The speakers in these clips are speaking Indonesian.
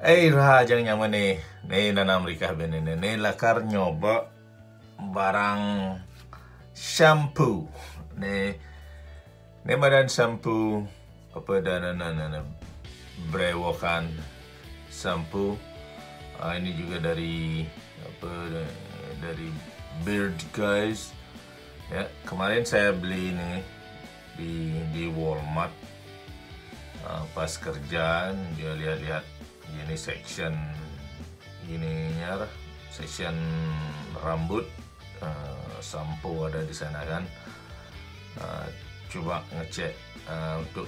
Eh rajang nyaman nih, nih nanam rika ini, nih lakar nyoba barang shampoo, nih nih badan shampoo apa dan nana brewokan shampoo. Ah, ini juga dari apa dari Beard guys. Ya kemarin saya beli ini di di Walmart uh, pas kerjaan dia lihat-lihat ini section ininya section rambut uh, sampo ada di sana kan. Uh, coba ngecek uh, untuk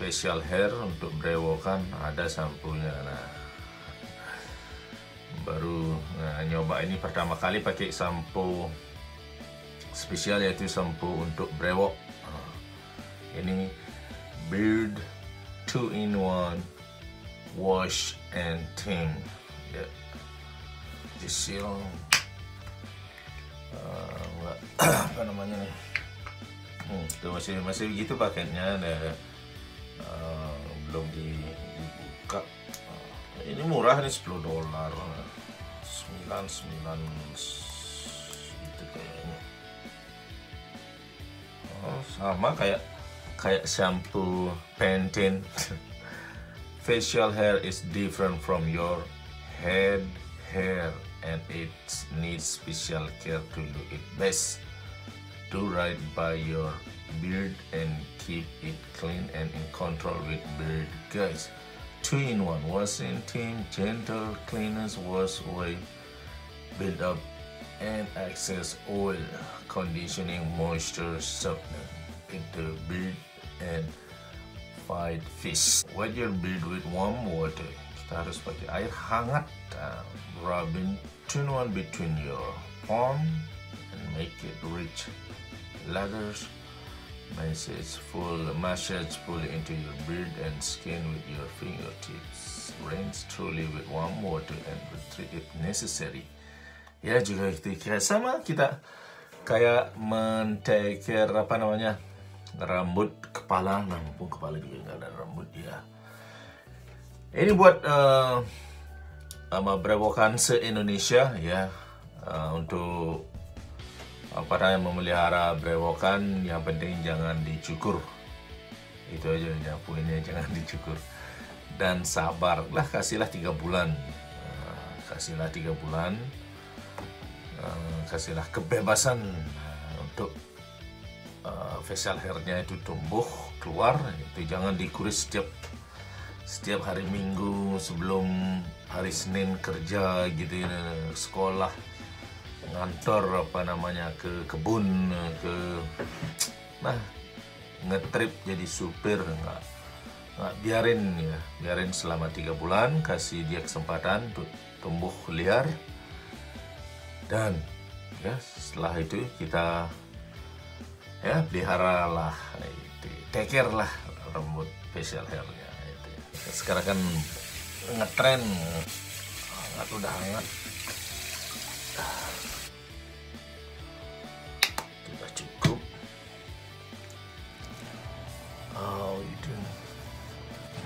facial hair untuk brewokan ada sampunya nah baru nah, nyoba ini pertama kali pakai sampo spesial yaitu sampo untuk brewok. Ini beard 2 in 1 wash and tint ya jisil uh, apa namanya? Hmm, itu masih masih begitu paketnya ada uh, belum di, dibuka. Uh, ini murah nih 10 dolar. 99 itu kayaknya. Oh, sama kayak kayak shampoo Pantene facial hair is different from your head hair and it needs special care to look it best. Do right by your beard and keep it clean and in control with beard guys. Two in one washing team, gentle cleaners wash away build up and excess oil, conditioning moisture softener into beard and fight fish. Your beard with warm water. Kita harus pakai air hangat. Uh, rubbing tune one between your palm and make it rich. Lathers massage full massage fully into your beard and skin with your fingertips. Rinse truly with warm water and retreat if necessary. Ya juga kita sama kita kayak men apa namanya rambut kepala nah kepala juga nggak ada rambut ya. Ini buat uh, sama brewokan se Indonesia ya. Uh, untuk apa namanya memelihara brewokan yang penting jangan dicukur. Itu aja ya poinnya jangan dicukur. Dan sabar lah kasihlah tiga bulan. Uh, kasihlah tiga bulan. Uh, kasihlah kebebasan untuk uh, facial hairnya itu tumbuh keluar itu jangan dikuris setiap setiap hari minggu sebelum hari Senin kerja gitu ya sekolah ngantor apa namanya ke kebun ke nah ngetrip jadi supir nggak nggak biarin ya. Biarin selama tiga bulan kasih dia kesempatan untuk tumbuh liar. Dan ya setelah itu kita ya peliharalah itu. Take care lah rambut facial hairnya itu sekarang kan ngetren hangat udah hangat. Sudah cukup. Oh itu.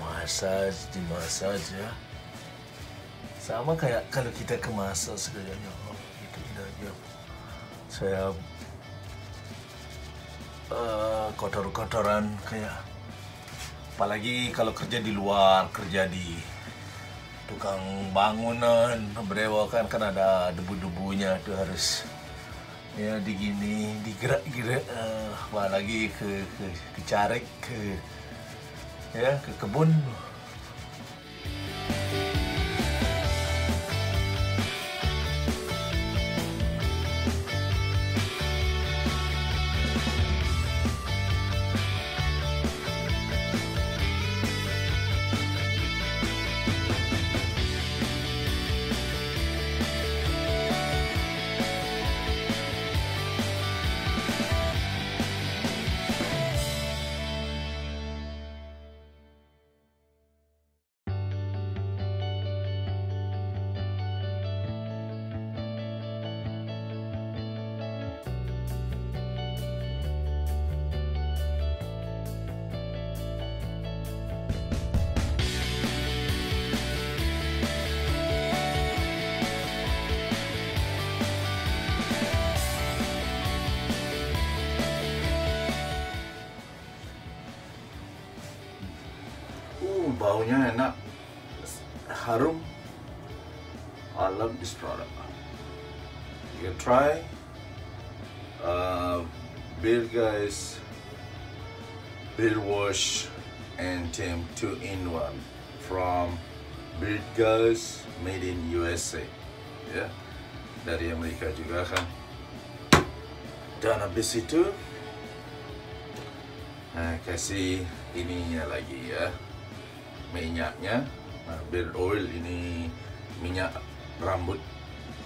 Massage di massage ya. Sama kayak kalau kita ke massage kayaknya. Oh, itu aja saya uh, kotor-kotoran kayak apalagi kalau kerja di luar kerja di tukang bangunan berewokan kan ada debu-debunya tuh harus ya digini digerak-gerak uh, apalagi ke ke ke ke ya ke kebun baunya enak harum I love this product. You can try. Uh, beard guys beard wash and Tim 2 in 1 from Beard Guys made in USA ya dari Amerika juga kan. Dan habis itu nah, kasih ininya lagi ya minyaknya. Nah, beard oil ini minyak rambut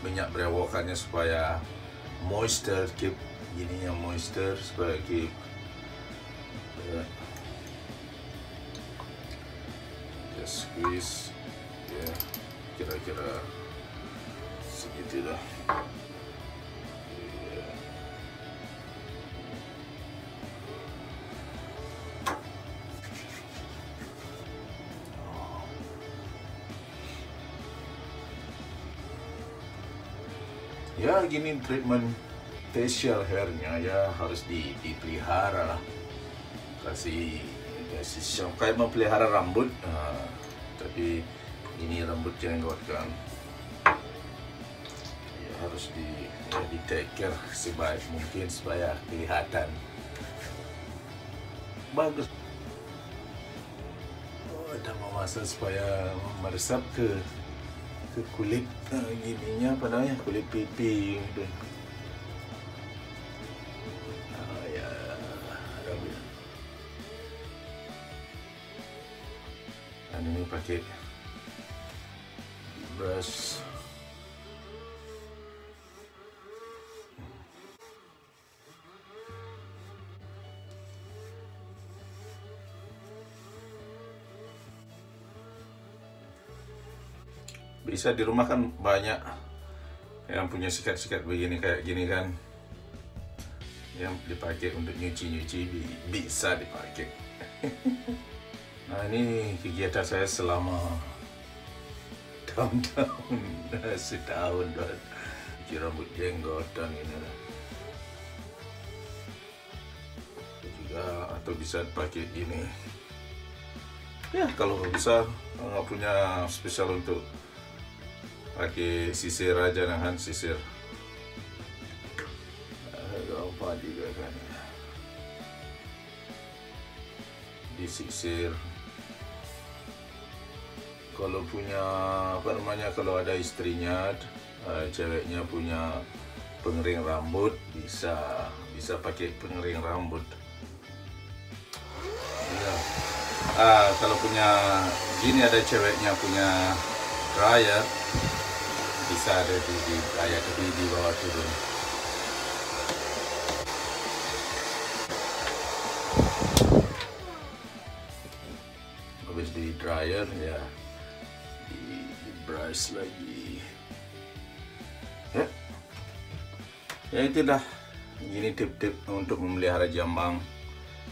minyak berewokannya supaya moisture keep gininya moisture supaya keep ya. just squeeze ya. Kira-kira segitu dah ya gini treatment facial hairnya ya harus di, dipelihara lah. Kasih kasih siap kayak memelihara rambut. Nah, tapi ini rambut jenggot kan ya, harus di ya, di take care sebaik mungkin supaya kelihatan. Bagus. Oh, ada memasak supaya meresap ke ke kulit uh, gininya apa namanya? Kulit pipi gitu ah, ya dan ini pakai brush bisa di rumah kan banyak yang punya sikat-sikat begini kayak gini kan. Yang dipakai untuk nyuci-nyuci bi- bisa dipakai. Nah ini kegiatan saya selama tahun-tahun setahun dan cuci rambut jenggotan ini lah. juga atau bisa pakai ini. Ya kalau bisa nggak punya spesial untuk pakai sisir aja nah kan sisir. Eh, gampang juga kan. Disisir kalau punya apa namanya kalau ada istrinya eh, ceweknya punya pengering rambut bisa bisa pakai pengering rambut. Iya. Ah, kalau punya gini ada ceweknya punya dryer bisa ada di, di dryer tapi di bawah turun. Habis di dryer ya di, di brush lagi. Ya. Ya itu dah. Gini tip-tip untuk memelihara jambang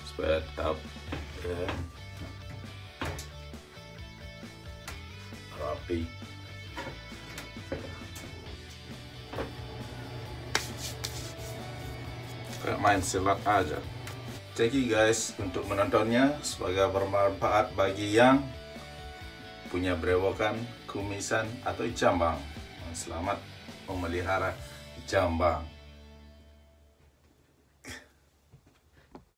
supaya tetap ya, rapi main silat aja Thank you guys untuk menontonnya. Semoga bermanfaat bagi yang punya berewokan, kumisan, atau jambang. Selamat memelihara jambang.